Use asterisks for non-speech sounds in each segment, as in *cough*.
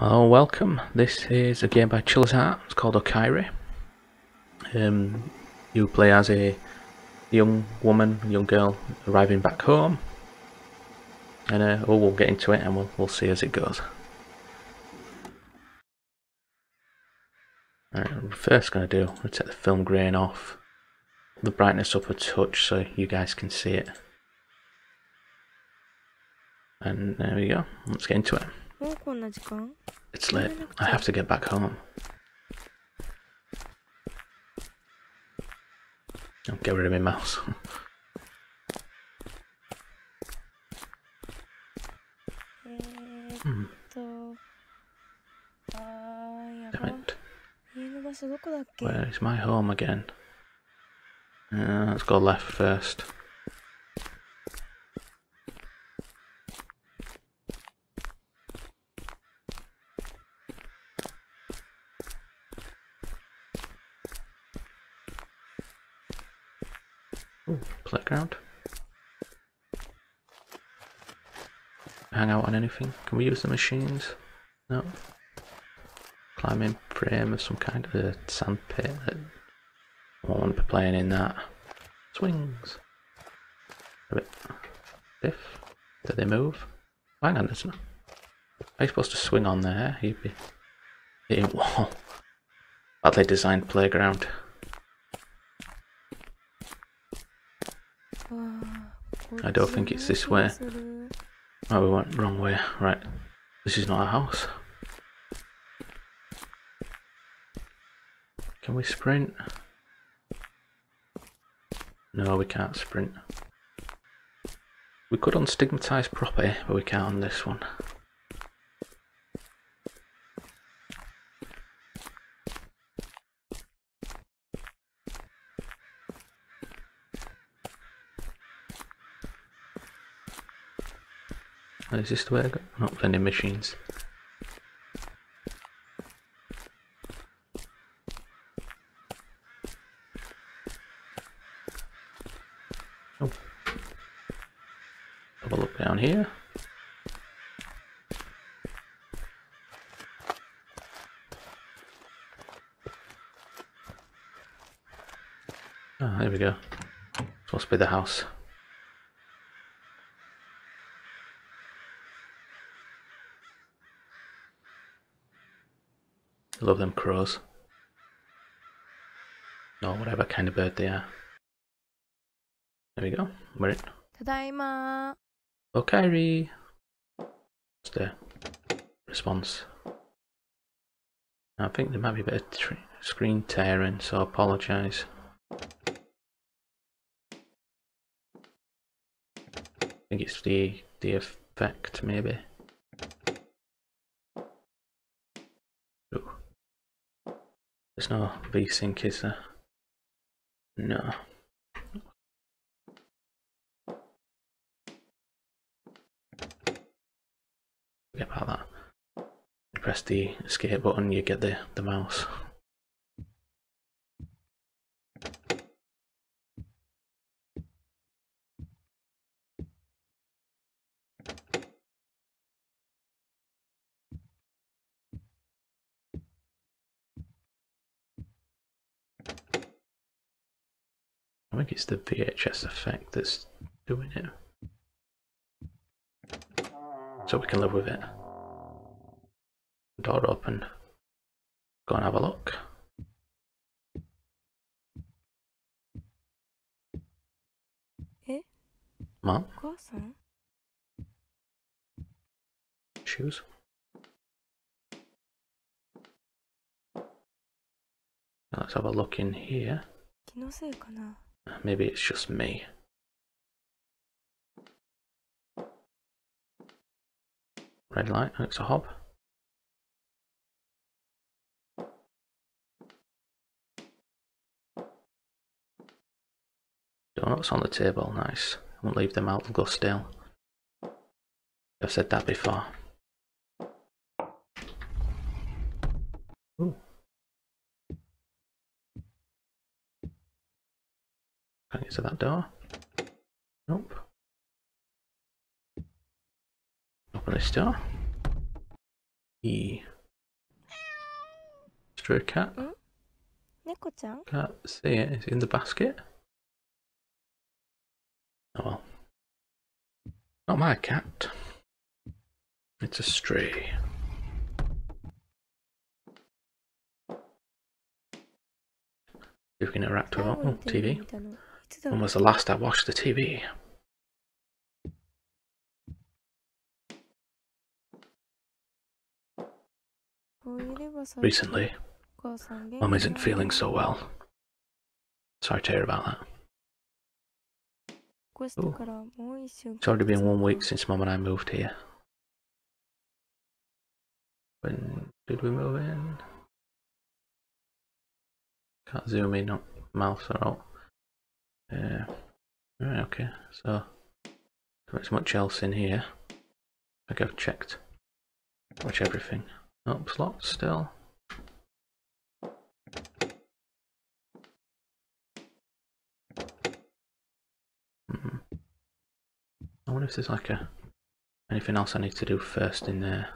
Oh, welcome. This is a game by Chilla's Art. It's called Okaeri. Um, you play as a young woman, young girl arriving back home. And uh, oh, we'll get into it and we'll, we'll see as it goes. We're first going to do, we'll take the film grain off, the brightness up a touch so you guys can see it. And there we go, let's get into it. もうこんな時間 It's late. I have to get back home. I'll get rid of my mouse. えー、っ Hmm, と、あー、や damn ば。 it. 家の場所どこだっけ Where is my home again? Uh, let's go left first. Playground. Hang out on anything? Can we use the machines? No. Climbing frame of some kind of a sand pit. That I won't want to be playing in that. Swings. A bit stiff. Do they move? Hang on, isn't it? Are you supposed to swing on there? You'd be hitting *laughs* wall. Badly designed playground. I don't think it's this way. Oh, we went wrong way. Right. This is not a house. Can we sprint? No, we can't sprint. We could unstigmatise property, but we can't on this one. Oh, Is this the way I go? Not vending machines. Oh. Have a look down here. Ah, there we go. Supposed to be the house. I love them crows. Or whatever kind of bird they are. There we go. We're in. Tadaima. Oh, Kairi. What's the response? I think there might be a bit of screen tearing, so I apologise. I think it's the, the effect, maybe. There's no V-sync, is there? No. Forget about that. Press the escape button, you get the, the mouse. think it's the VHS effect that's doing it. So we can live with it. Door open. Go and have a look. Eh? Mom? Shoes? Let's have a look in here. Maybe it's just me. Red light, looks a hob. Donuts on the table, nice. I won't leave them out, they'll go stale. I've said that before. Can't get to that door. Nope. Open this door. E. Stray cat. Can't see it. It's in the basket. Oh well. Not my cat. It's a stray. If we can interact with oh, TV to the. When was the last I watched the TV? Recently, Mum isn't feeling so well. Sorry to hear about that. Ooh. It's already been one week since Mum and I moved here. When did we move in? Can't zoom in, not mouse at out. Uh, right, okay, so there's much else in here. I think I've checked much everything. Oh, it's locked still. Hmm. I wonder if there's like a anything else I need to do first in there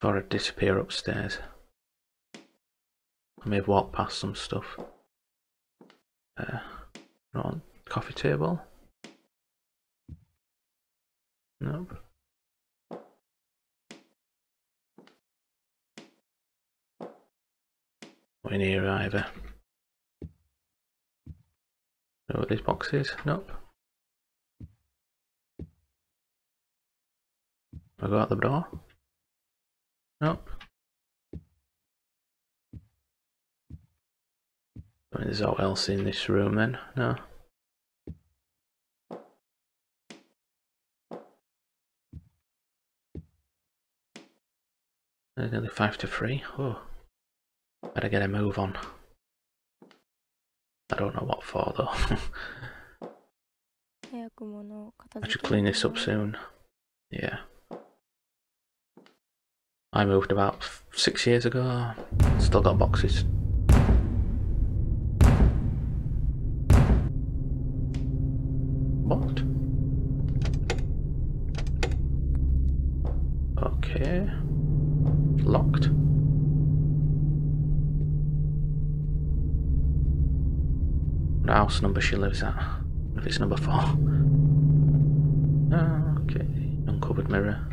before I disappear upstairs. I may have walked past some stuff. Uh, on coffee table. Nope. Not in here either. Know what this box is? Nope. I go out the door? Nope. Is there's all else in this room then, no? There's nearly five to three. Oh, better get a move on. I don't know what for though. *laughs* I should clean this up soon. Yeah. I moved about six years ago. Still got boxes What? Okay. Locked. What house number she lives at? If it's number four. *laughs* Okay. Uncovered mirror.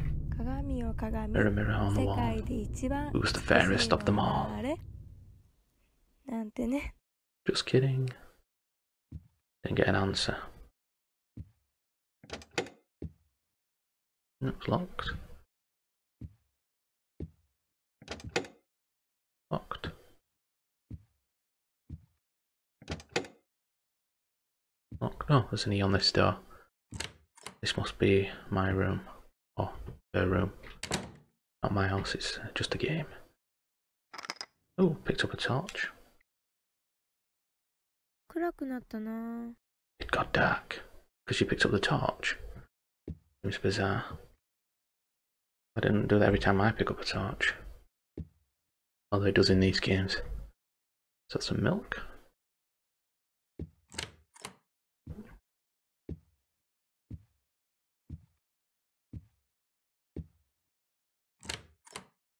Mirror, mirror on the wall. Who's the fairest of them all? Just kidding. Didn't get an answer. That's locked. Locked. Locked. No, there's an E on this door. This must be my room. Or her room. Not my house, it's just a game. Oh, picked up a torch. It got dark because she picked up the torch. Seems bizarre. I didn't do that every time I pick up a torch. Although it does in these games. Is that some milk?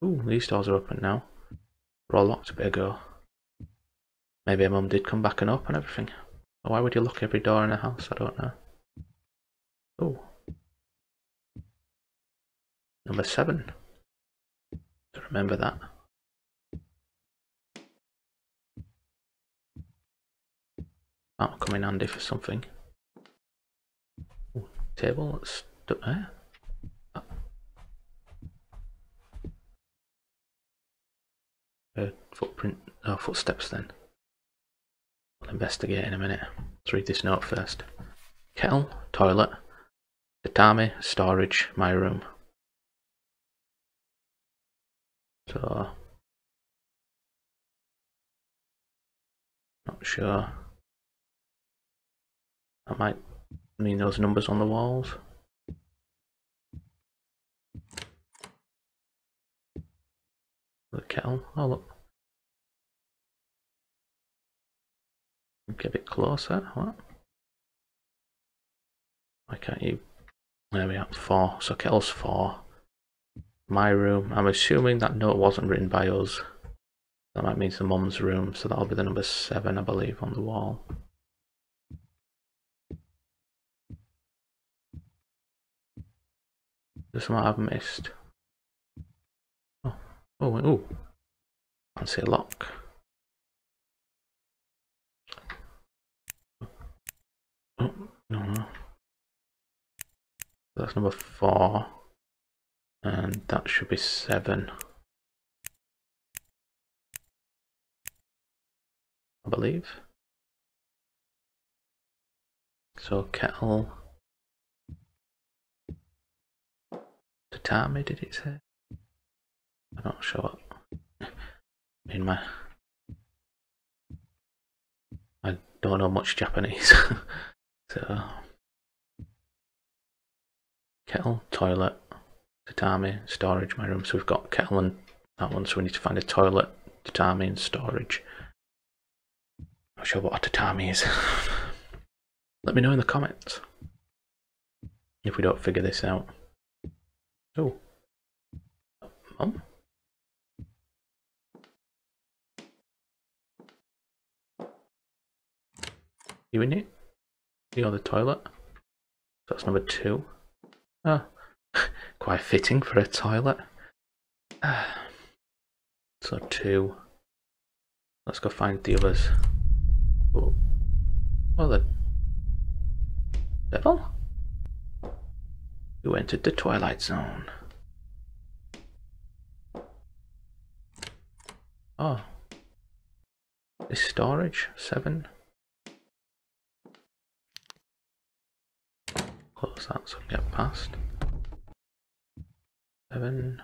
Ooh, these doors are open now. They're all locked a bit ago. Maybe her mum did come back and open everything. Why would you lock every door in a house? I don't know. Oh. Number seven. Remember that. That'll come in handy for something. Ooh, table that's stuck there. Uh, footprint, oh, footsteps then. I'll investigate in a minute. Let's read this note first. Kettle, toilet, tatami, storage, my room. So, not sure. That might mean those numbers on the walls. The kettle. Oh look. Get a bit closer. What? Why can't you? There we are. Four. So kettle's four. my room. I'm assuming that note wasn't written by us. That might mean the mum's room, so that'll be the number seven, I believe, on the wall. There's something I've missed. Oh, oh, oh. Can't see a lock. Oh, no, no. That's number four. And that should be seven. I believe. So kettle. Tatami, did it say? I'm not sure. In my. I don't know much Japanese. *laughs* so. Kettle, toilet, tatami, storage, my room. So we've got kettle and that one, so we need to find a toilet, tatami, and storage. Not sure what a tatami is. *laughs* Let me know in the comments if we don't figure this out. Oh. Mum? You in it? You on the toilet? So that's number two. Oh, quite fitting for a toilet. *sighs* So two. Let's go find the others. Oh, oh the devil? You entered the twilight zone. Oh. This storage, seven. Close that so we get past. Seven.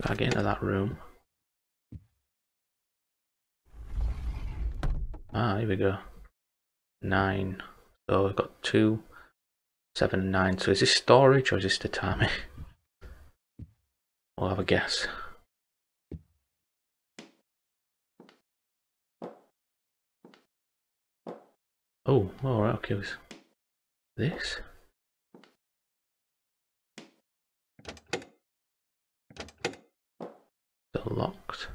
Gotta get into that room. Ah, here we go. Nine. So we've got two, seven, nine. So is this storage or is this tatami? *laughs* We'll have a guess. Oh, alright, okay. This? Still locked.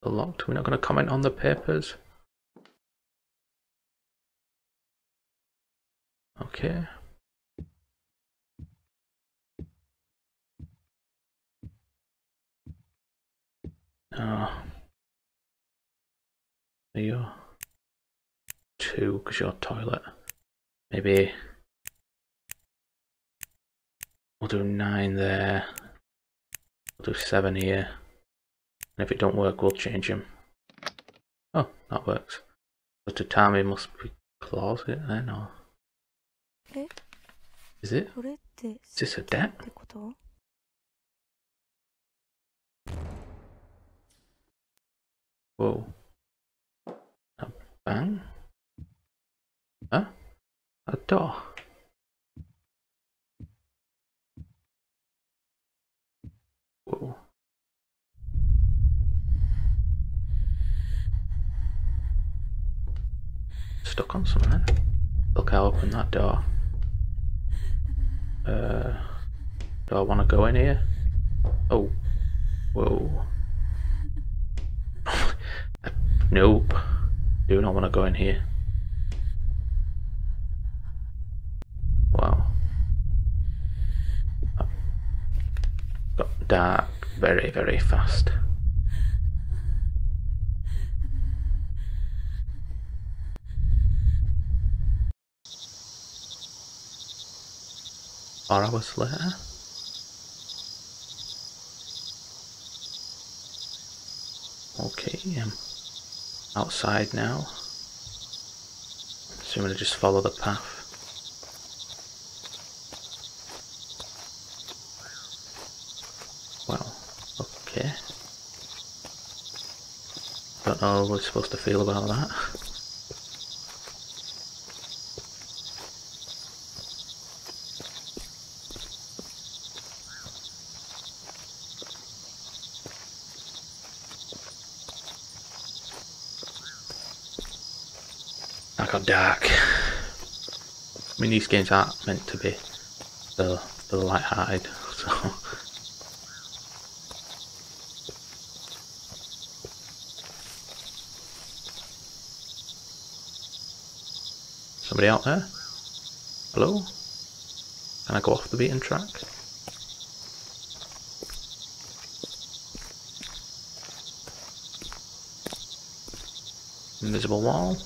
Still locked. We're not going to comment on the papers. Okay. Oh you two because your toilet. Maybe we'll do nine there. We'll do seven here. And if it don't work, we'll change him. Oh, that works. The tatami must be closet then, or? Is it? Is this a deck? Whoa. Bang? Huh? A door? Whoa. Stuck on something. Look, I'll open that door. Uh, do I want to go in here? Oh. Whoa. *laughs* Nope. Do not want to go in here. Wow. Got dark very, very fast. Four hours later. Okay, um, outside now. So I'm going to just follow the path. Well, okay. Don't know what we're supposed to feel about that. got dark. I mean, these games aren't meant to be the the light-hearted, *laughs* so. Somebody out there? Hello? Can I go off the beaten track? Invisible wall.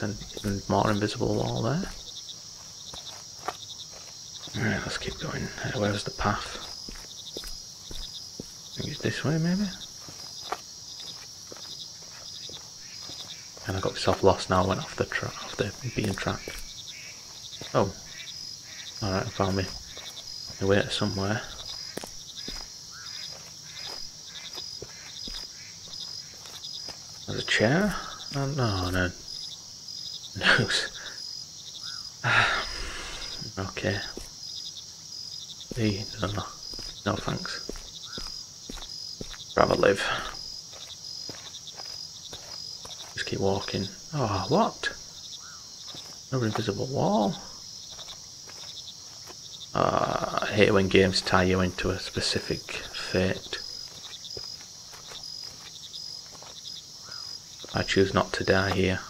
That's an even more invisible wall there. Alright, let's keep going. Uh, where's the path? I think it's this way, maybe? And I got myself lost now, I went off the track, off the beaten track. Oh. Alright, I found me. The way somewhere. There's a chair? Oh, no, no. *sighs* Okay. No, no thanks. Rather live. Just keep walking. Oh, what? No invisible wall. Uh, I hate when games tie you into a specific fate. I choose not to die here.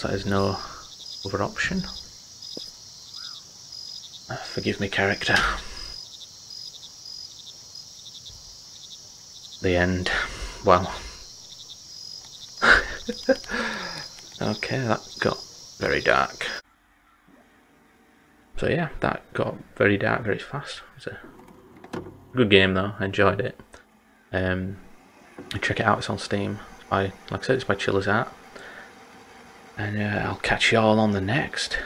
Looks like there's no other option. Uh, Forgive me, character. The end. Well. *laughs* okay, that got very dark. So yeah, that got very dark very fast. It's a good game though. I enjoyed it. Um, check it out. It's on Steam. It's by, like I said, it's by Chilla's Art. And uh, I'll catch you all on the next.